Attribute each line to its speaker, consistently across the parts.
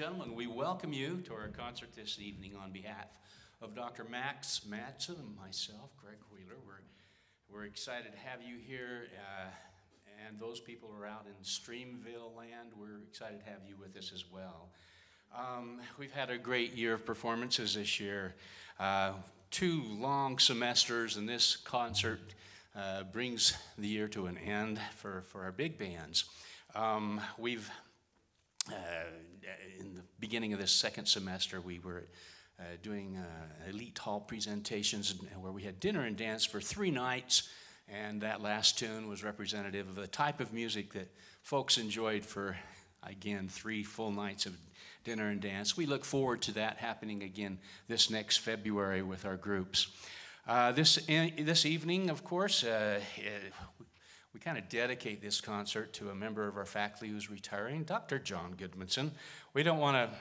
Speaker 1: Gentlemen, we welcome you to our concert this evening on behalf of Dr. Max Matson and myself, Greg Wheeler. We're, we're excited to have you here, uh, and those people who are out in Streamville land, we're excited to have you with us as well. Um, we've had a great year of performances this year. Uh, two long semesters, and this concert uh, brings the year to an end for, for our big bands. Um, we've, uh, in the beginning of this second semester, we were uh, doing uh, elite hall presentations where we had dinner and dance for three nights, and that last tune was representative of the type of music that folks enjoyed for, again, three full nights of dinner and dance. We look forward to that happening again this next February with our groups. Uh, this, this evening, of course, uh, we kind of dedicate this concert to a member of our faculty who's retiring, Dr. John Goodmanson. We don't want to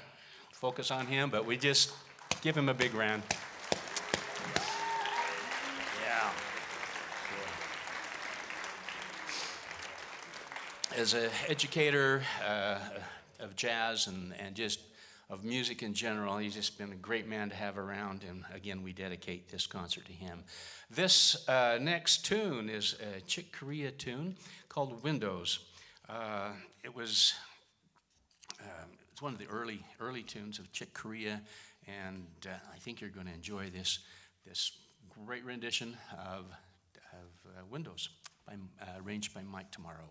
Speaker 1: focus on him, but we just give him a big round. Yeah. As an educator uh, of jazz and, and just of music in general. He's just been a great man to have around, and again, we dedicate this concert to him. This uh, next tune is a Chick Corea tune called Windows. Uh, it was um, it's one of the early early tunes of Chick Corea, and uh, I think you're going to enjoy this this great rendition of, of uh, Windows, by, uh, arranged by Mike Tomaro.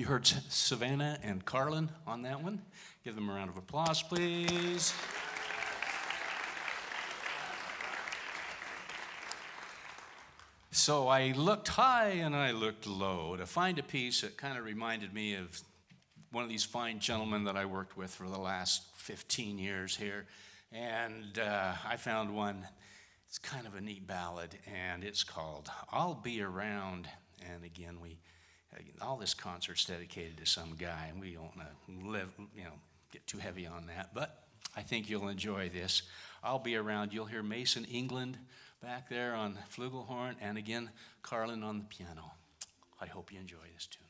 Speaker 1: You heard Savannah and Carlin on that one. Give them a round of applause, please. So I looked high and I looked low to find a piece that kind of reminded me of one of these fine gentlemen that I worked with for the last 15 years here. And uh, I found one, it's kind of a neat ballad, and it's called I'll Be Around. And again, we all this concert's dedicated to some guy, and we don't want to you know, get too heavy on that. But I think you'll enjoy this. I'll be around. You'll hear Mason England back there on flugelhorn, and again Carlin on the piano. I hope you enjoy this tune.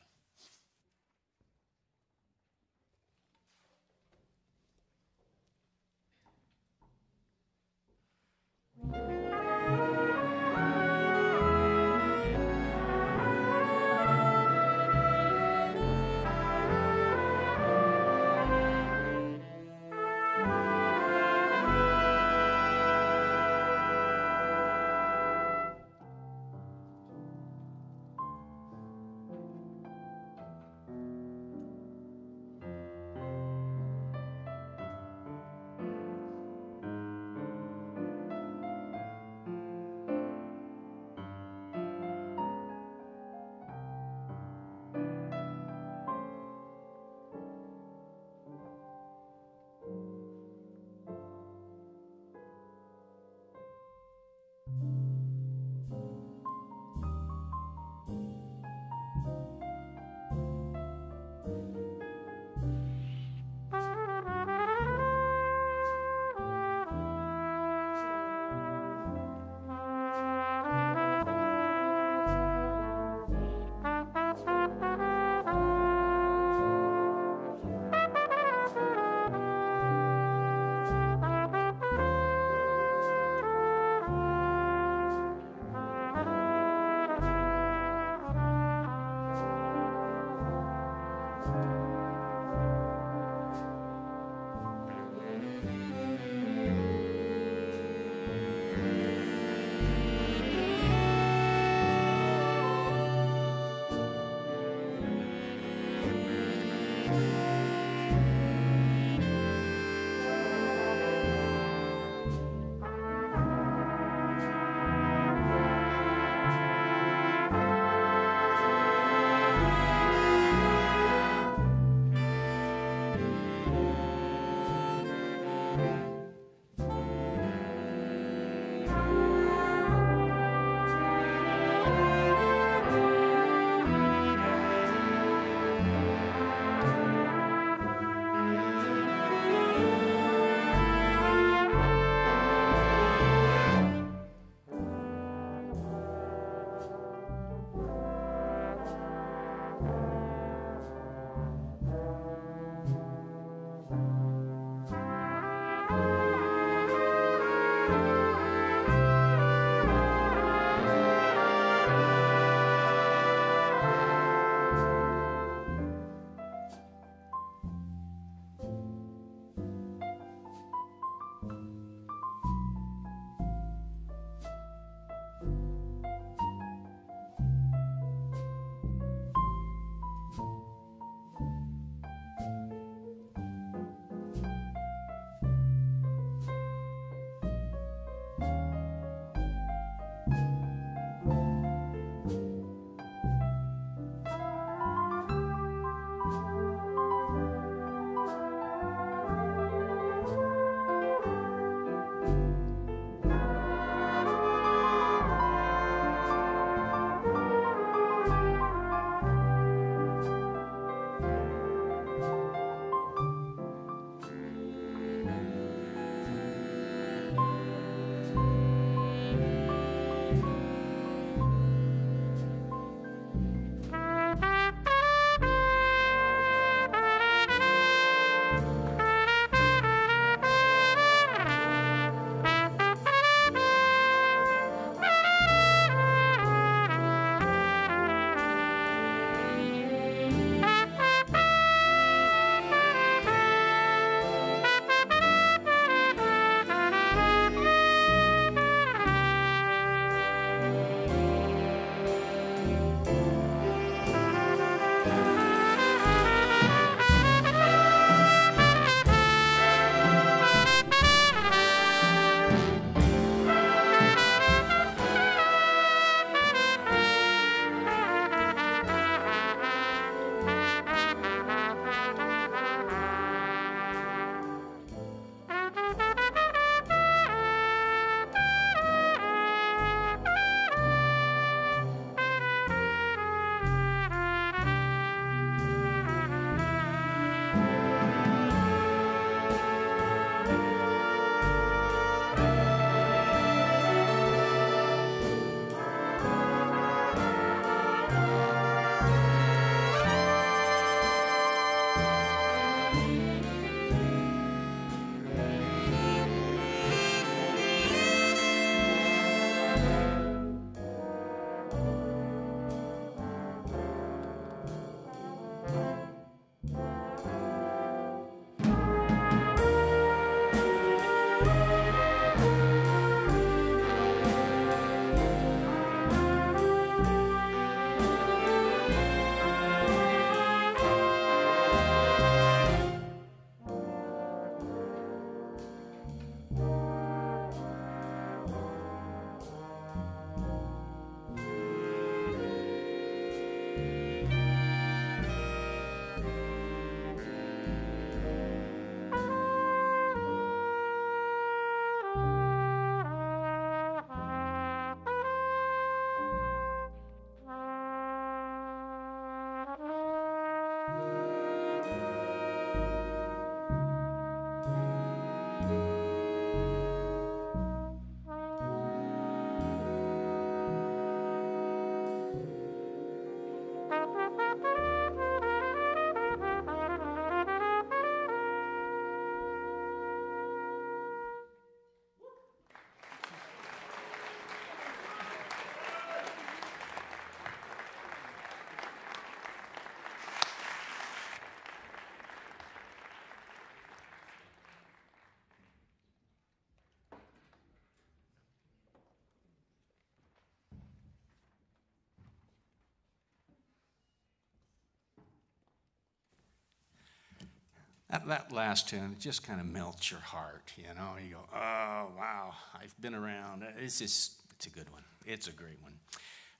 Speaker 1: That, that last tune just kind of melts your heart, you know. You go, oh, wow, I've been around. It's just, it's a good one. It's a great one.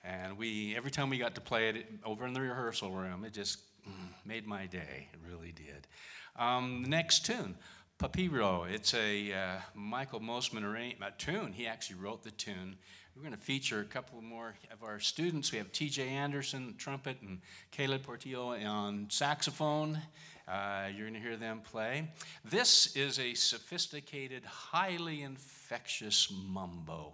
Speaker 1: And we, every time we got to play it over in the rehearsal room, it just mm, made my day. It really did. Um, the next tune, Papiro. It's a uh, Michael Mossman tune. He actually wrote the tune. We're going to feature a couple more of our students. We have T.J. Anderson, trumpet, and Caleb Portillo on saxophone. Uh, you're going to hear them play. This is a sophisticated, highly infectious mambo,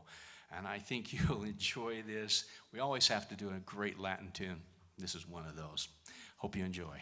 Speaker 1: and I think you'll enjoy this. We always have to do a great Latin tune. This is one of those. Hope you enjoy.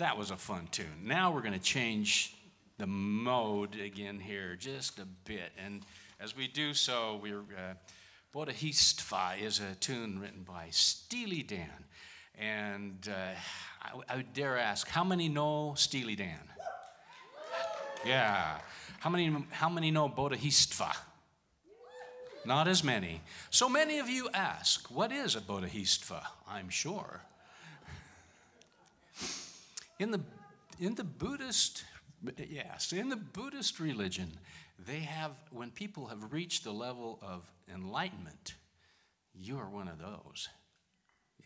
Speaker 1: That was a fun tune. Now we're going to change the mode again here just a bit. And as we do so, we're. Uh, Bodhisattva is a tune written by Steely Dan. And uh, I, I dare ask, how many know Steely Dan? Yeah. How many, how many know Bodhisattva? Not as many. So many of you ask, what is a Bodhisattva? I'm sure. In the, in the Buddhist, yes, in the Buddhist religion, they have, when people have reached the level of enlightenment, you are one of those.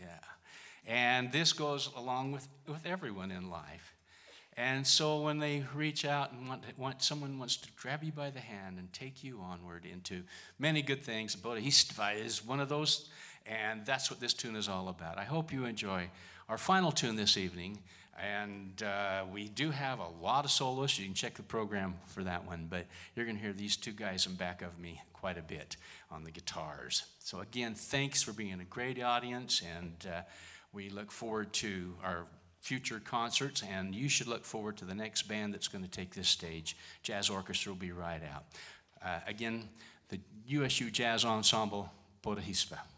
Speaker 1: Yeah. And this goes along with, with everyone in life. And so when they reach out and want, want someone wants to grab you by the hand and take you onward into many good things, Bodhisattva is one of those, and that's what this tune is all about. I hope you enjoy our final tune this evening. And uh, we do have a lot of solos. You can check the program for that one. But you're going to hear these two guys in back of me quite a bit on the guitars. So, again, thanks for being a great audience. And uh, we look forward to our future concerts, and you should look forward to the next band that's going to take this stage. Jazz Orchestra will be right out. Uh, again, the USU Jazz Ensemble, Bodhisattva.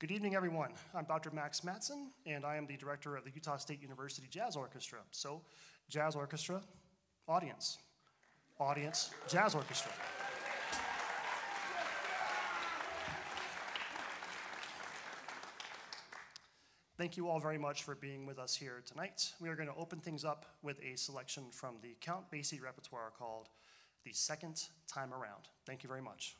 Speaker 2: Good evening, everyone. I'm Dr. Max Matson, and I am the director of the Utah State University Jazz Orchestra. So, Jazz Orchestra, audience. Audience, Jazz Orchestra. Thank you all very much for being with us here tonight. We are going to open things up with a selection from the Count Basie repertoire called The Second Time Around. Thank you very much.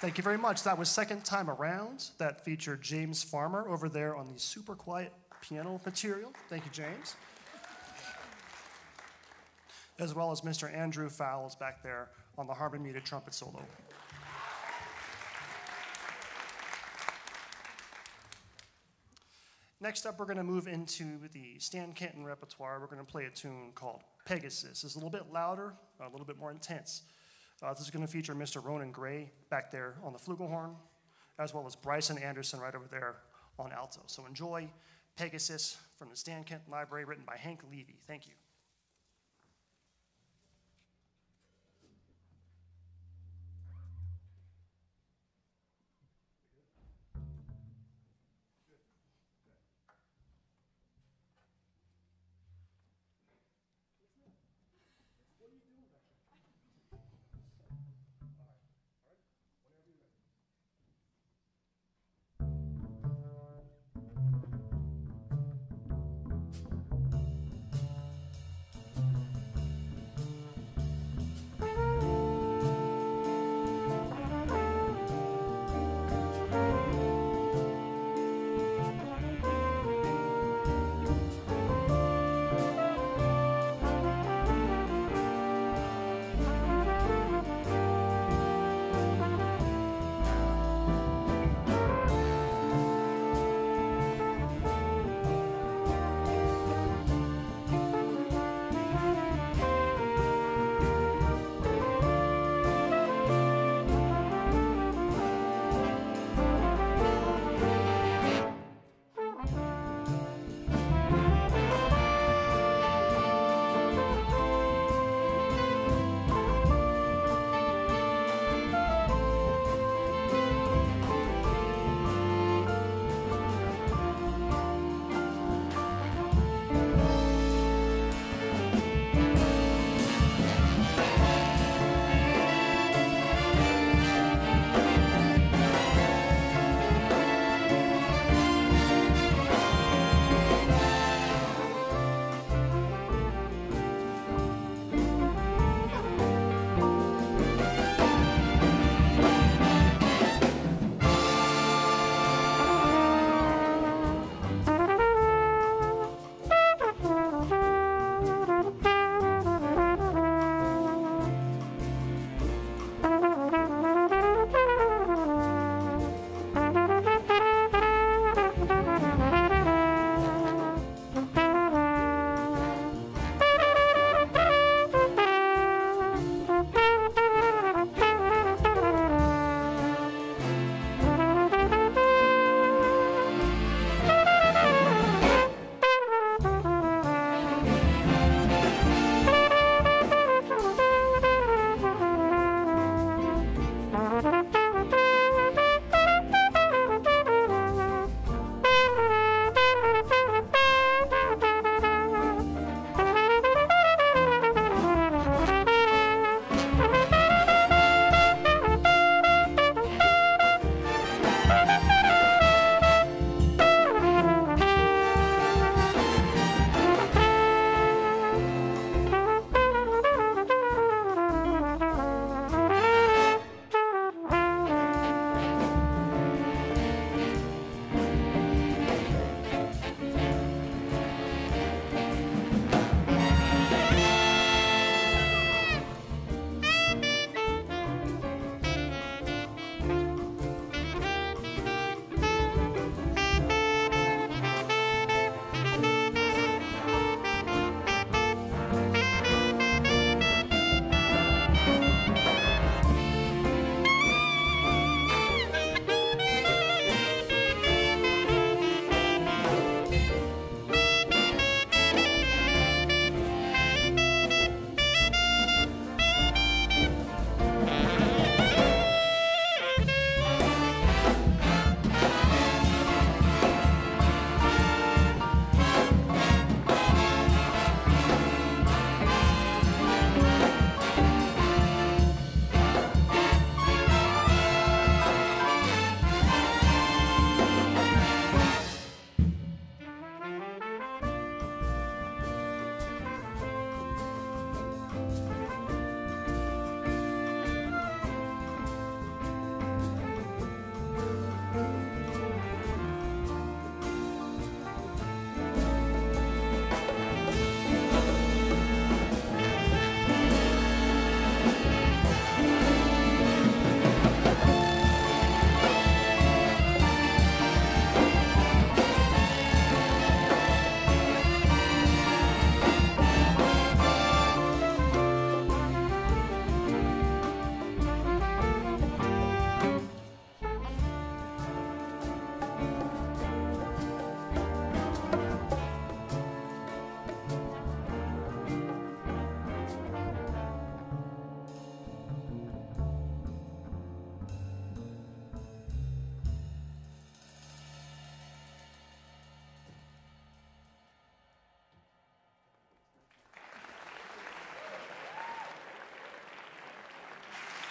Speaker 2: Thank you very much. That was second time around. That featured James Farmer over there on the super quiet piano material. Thank you, James. As well as Mr. Andrew Fowles back there on the harmon muted trumpet solo. Next up, we're going to move into the Stan Kenton repertoire. We're going to play a tune called Pegasus. It's a little bit louder, a little bit more intense. Uh, this is going to feature Mr. Ronan Gray back there on the flugelhorn, as well as Bryson Anderson right over there on alto. So enjoy Pegasus from the Stan Kenton Library, written by Hank Levy. Thank you.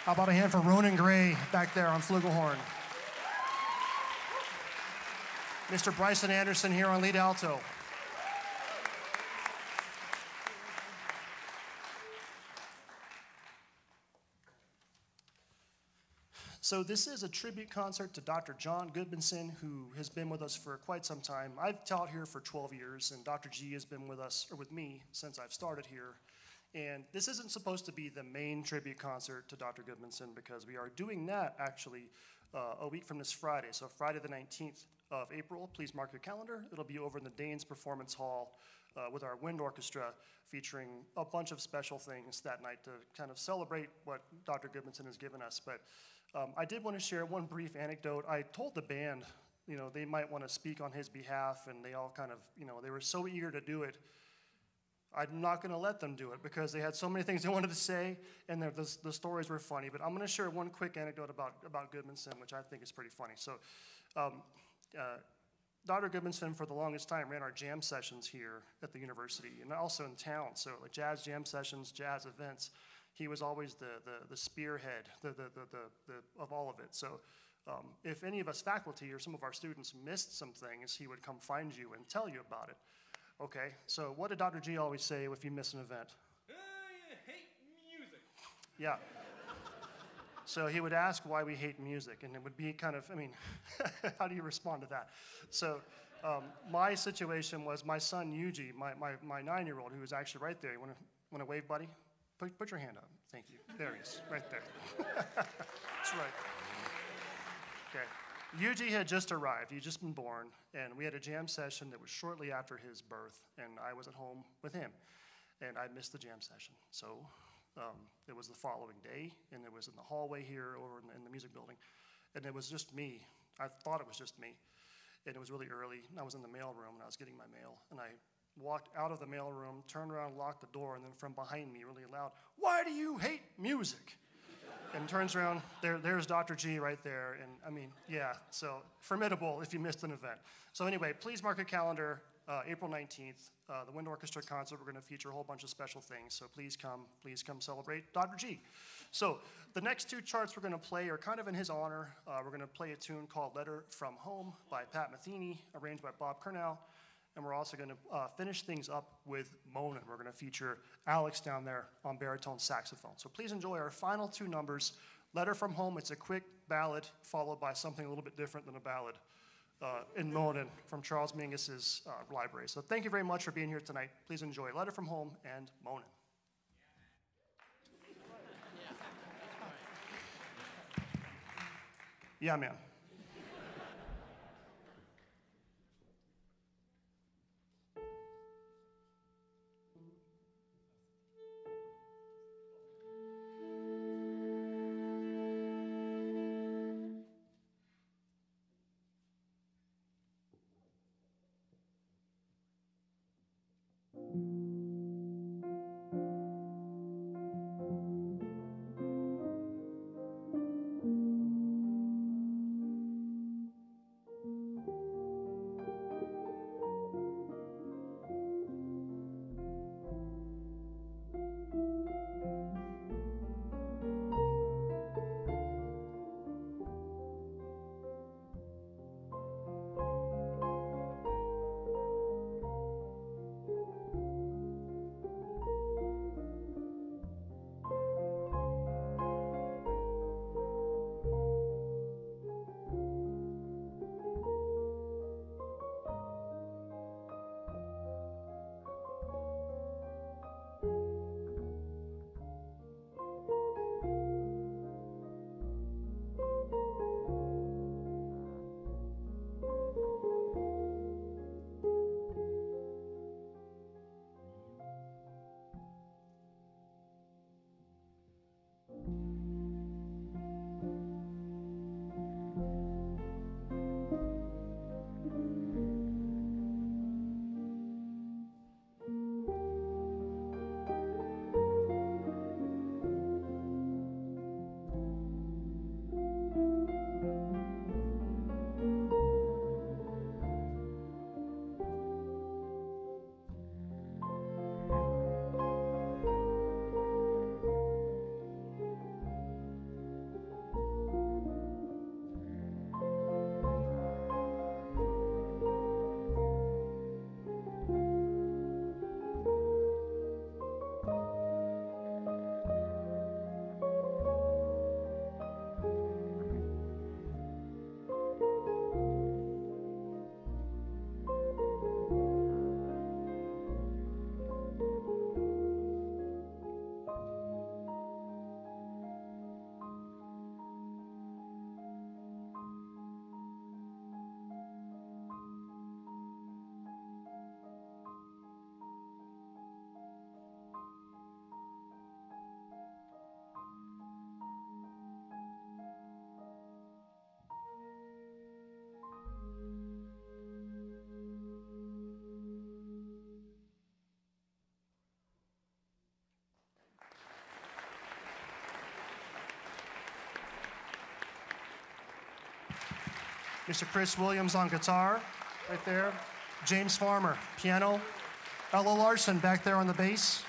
Speaker 2: How about a hand for Ronan Gray back there on flugelhorn? Mr. Bryson Anderson here on lead alto. So this is a tribute concert to Dr. Jon Gudmundson, who has been with us for quite some time. I've taught here for 12 years, and Dr. G has been with us, or with me, since I've started here. And this isn't supposed to be the main tribute concert to Dr. Gudmundson because we are doing that actually uh, a week from this Friday. So Friday the 19th of April, please mark your calendar. It'll be over in the Daines Performance Hall uh, with our wind orchestra featuring a bunch of special things that night to kind of celebrate what Dr. Gudmundson has given us. But um, I did want to share one brief anecdote. I told the band, you know, they might want to speak on his behalf, and they all kind of, you know, they were so eager to do it. I'm not going to let them do it because they had so many things they wanted to say, and the, the, stories were funny. But I'm going to share one quick anecdote about, about Gudmundson, which I think is pretty funny. So, um, uh, Dr. Gudmundson, for the longest time, ran our jam sessions here at the university and also in town. So, like jazz jam sessions, jazz events he was always the, the, the spearhead the, the, the, the, of all of it. So um, if any of us faculty or some of our students missed some things, he would come find you and tell you about it. Okay, so what did Dr. G always say if you miss an event?
Speaker 3: Uh, hate music.
Speaker 2: Yeah. So he would ask why we hate music, and it would be kind of, I mean, how do you respond to that? So um, my situation was my son Yuji, my, my, my nine-year-old, who was actually right there. You want to want to wave, buddy? Put, put your hand up. Thank you. There he is, right there. That's right. Okay. Yuji had just arrived. He'd just been born, and we had a jam session that was shortly after his birth, and I was at home with him, and I missed the jam session. So um, it was the following day, and it was in the hallway here over in the, in the music building, and it was just me. I thought it was just me, and it was really early. And I was in the mail room, and I was getting my mail, and I walked out of the mailroom, turned around, locked the door, and then from behind me, really loud, Why do you hate music? And turns around, there, there's Dr. G right there. And I mean, yeah, so formidable if you missed an event. So, anyway, please mark your calendar uh, April 19th, uh, the Wind Orchestra concert. We're going to feature a whole bunch of special things. So, please come, please come celebrate Dr. G. So, the next two charts we're going to play are kind of in his honor. Uh, we're going to play a tune called Letter from Home by Pat Metheny, arranged by Bob Curnow. And we're also going to uh, finish things up with Moanin'. We're going to feature Alex down there on baritone saxophone. So please enjoy our final two numbers. Letter from Home, it's a quick ballad followed by something a little bit different than a ballad uh, in Moanin' from Charles Mingus's uh, library. So thank you very much for being here tonight. Please enjoy Letter from Home and Moanin'. Yeah, man. Mr. Chris Williams on guitar, right there. James Farmer, piano. Ella Larson back there on the bass.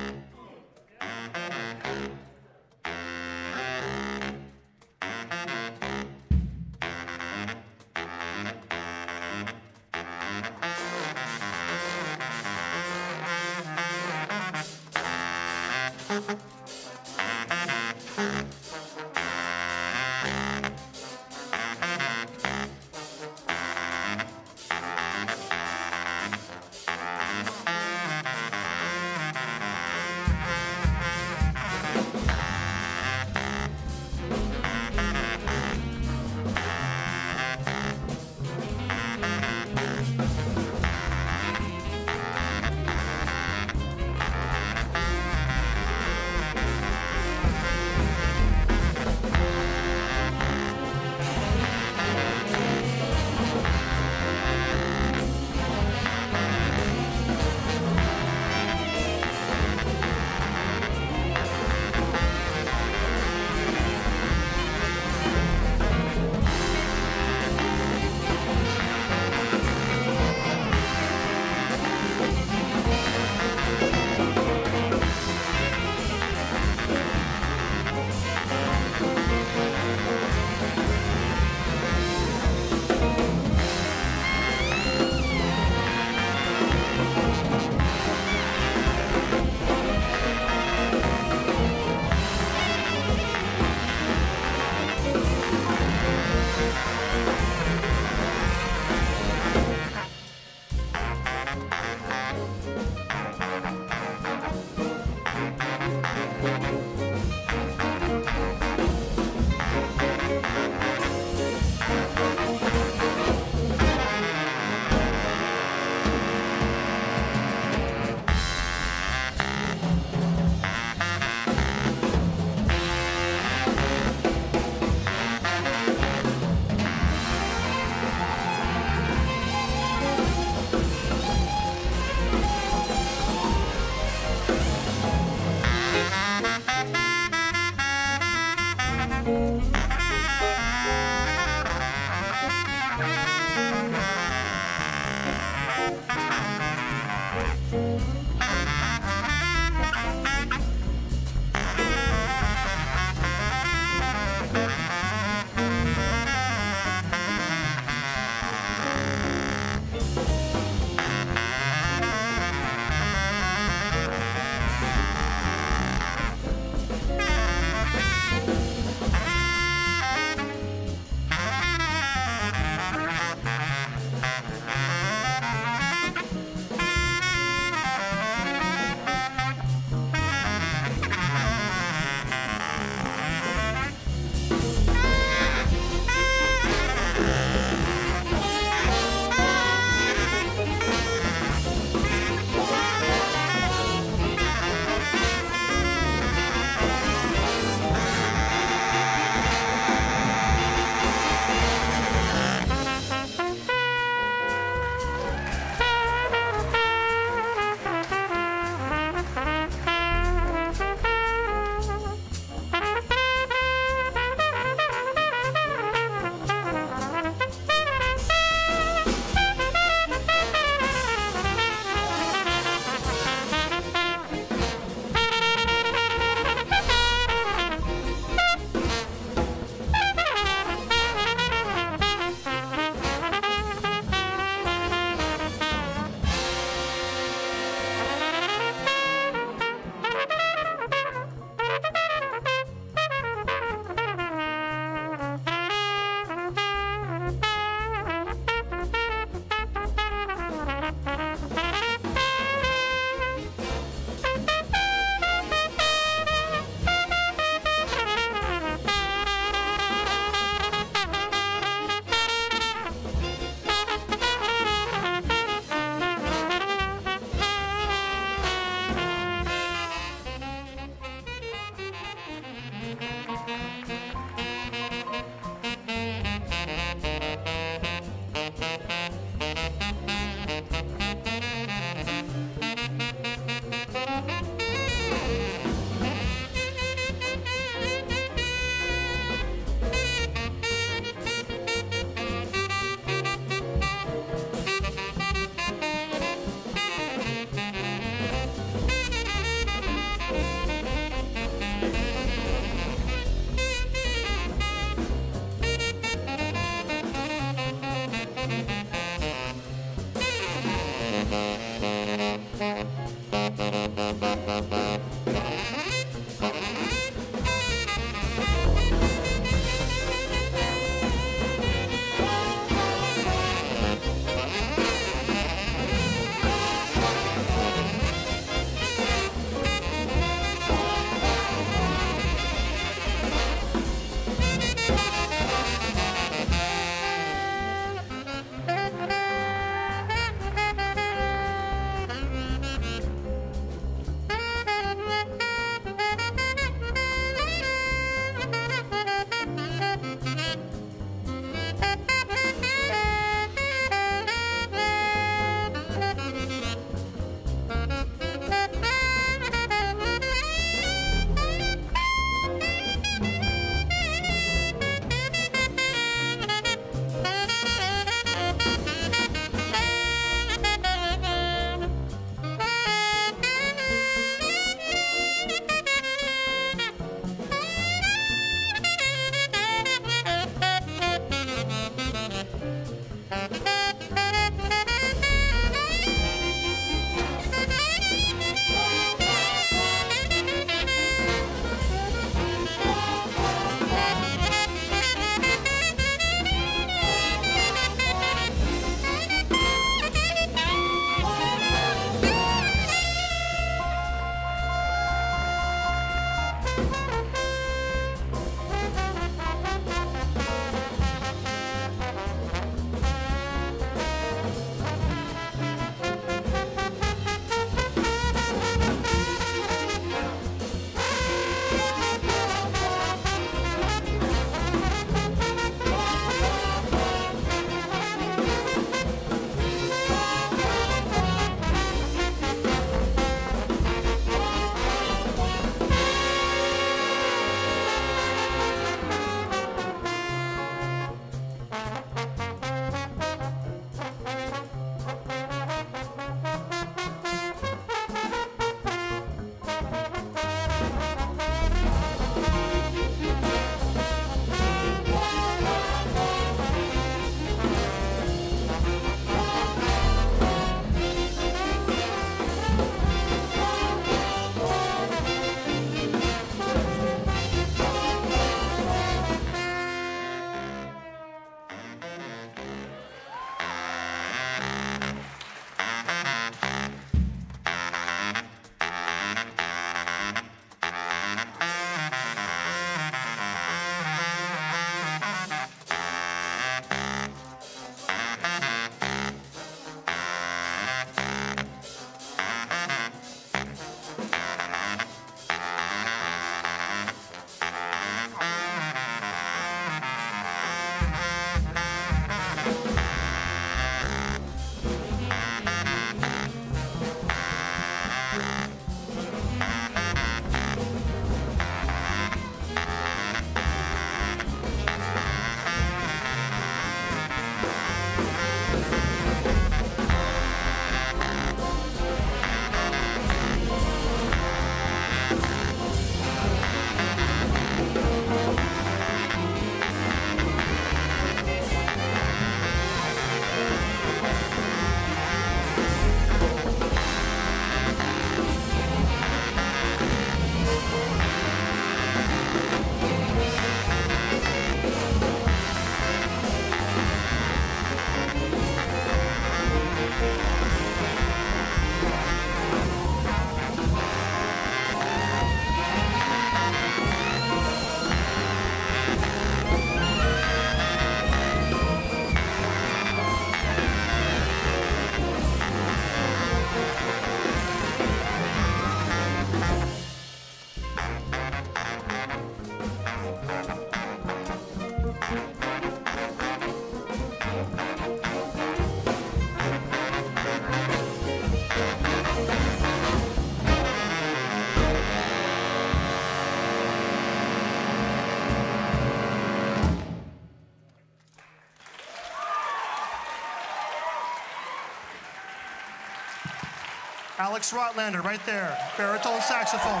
Speaker 2: Alex Rotlander, right there, baritone saxophone.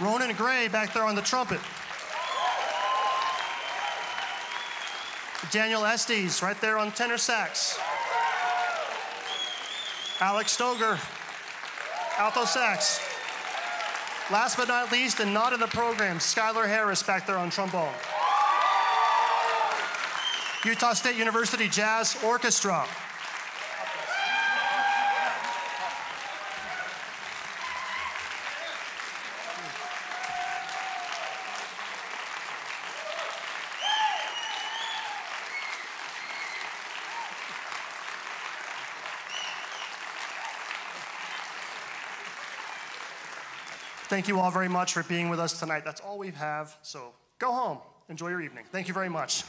Speaker 2: Ronan Gray back there on the trumpet. Daniel Estes right there on tenor sax. Alex Stoger, alto sax. Last but not least, and not in the program, Skylar Harris back there on trombone. Utah State University Jazz Orchestra. Thank you all very much for being with us tonight. That's all we have. So go home. Enjoy your evening. Thank you very much.